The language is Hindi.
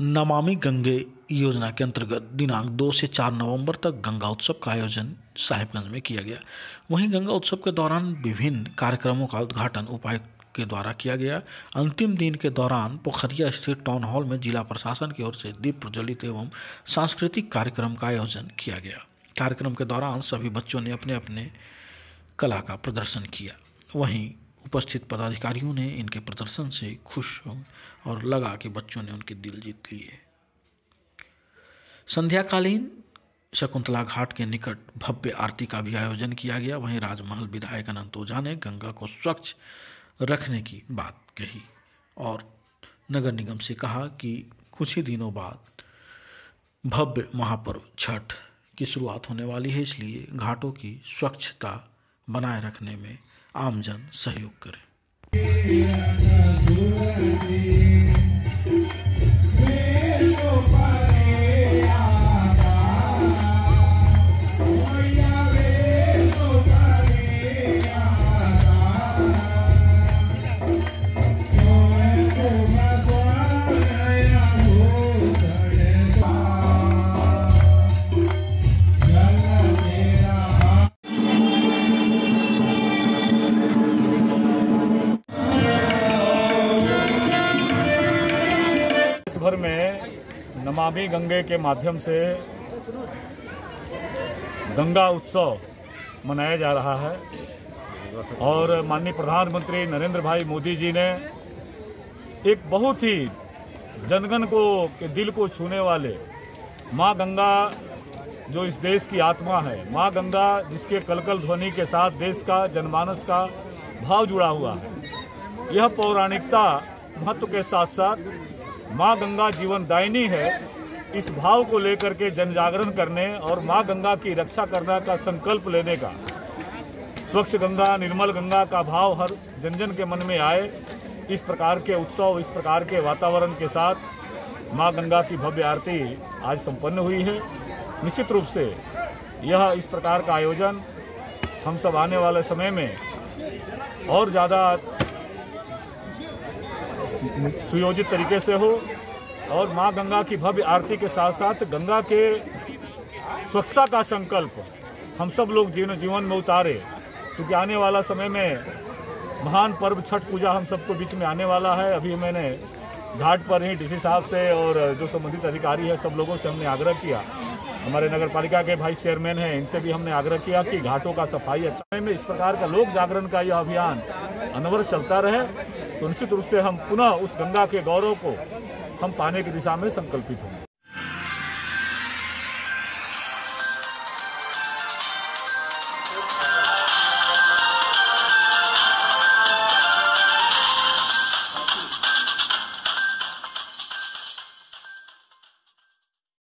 नमामि गंगे योजना के अंतर्गत दिनांक दो से चार नवंबर तक गंगा उत्सव का आयोजन साहिबगंज में किया गया। वहीं गंगा उत्सव के दौरान विभिन्न कार्यक्रमों का उद्घाटन उपायुक्त के द्वारा किया गया। अंतिम दिन के दौरान पोखरिया स्थित टाउन हॉल में जिला प्रशासन की ओर से दीप प्रज्वलित एवं सांस्कृतिक कार्यक्रम का आयोजन किया गया। कार्यक्रम के दौरान सभी बच्चों ने अपने अपने कला का प्रदर्शन किया। वहीं उपस्थित पदाधिकारियों ने इनके प्रदर्शन से खुश हो और लगा कि बच्चों ने उनके दिल जीत लिए संध्याकालीन शकुंतला घाट के निकट भव्य आरती का भी आयोजन किया गया। वहीं राजमहल विधायक अनंत ओझा ने गंगा को स्वच्छ रखने की बात कही और नगर निगम से कहा कि कुछ ही दिनों बाद भव्य महापर्व छठ की शुरुआत होने वाली है, इसलिए घाटों की स्वच्छता बनाए रखने में आमजन सहयोग करें। भर में नमामि गंगे के माध्यम से गंगा उत्सव मनाया जा रहा है। और माननीय प्रधानमंत्री नरेंद्र भाई मोदी जी ने एक बहुत ही जनगण को, के दिल को छूने वाले माँ गंगा, जो इस देश की आत्मा है, माँ गंगा जिसके कलकल ध्वनि के साथ देश का, जनमानस का भाव जुड़ा हुआ है। यह पौराणिकता महत्व के साथ साथ माँ गंगा जीवन दायिनी है, इस भाव को लेकर के जन जागरण करने और माँ गंगा की रक्षा करने का संकल्प लेने का। स्वच्छ गंगा, निर्मल गंगा का भाव हर जन जन के मन में आए, इस प्रकार के उत्सव, इस प्रकार के वातावरण के साथ माँ गंगा की भव्य आरती आज संपन्न हुई है। निश्चित रूप से यह इस प्रकार का आयोजन हम सब आने वाले समय में और ज़्यादा सुयोजित तरीके से हो और माँ गंगा की भव्य आरती के साथ साथ गंगा के स्वच्छता का संकल्प हम सब लोग जीवन जीवन में उतारे, क्योंकि आने वाला समय में महान पर्व छठ पूजा हम सबको बीच में आने वाला है। अभी मैंने घाट पर ही डीसी साहब से और जो संबंधित अधिकारी है, सब लोगों से हमने आग्रह किया। हमारे नगर पालिका के भाई चेयरमैन हैं, इनसे भी हमने आग्रह किया कि घाटों का सफ़ाई अच्छा में इस प्रकार का लोक जागरण का यह अभियान अनवर चलता रहे। तो निश्चित रूप से हम पुनः उस गंगा के गौरव को हम पाने की दिशा में संकल्पित होंगे।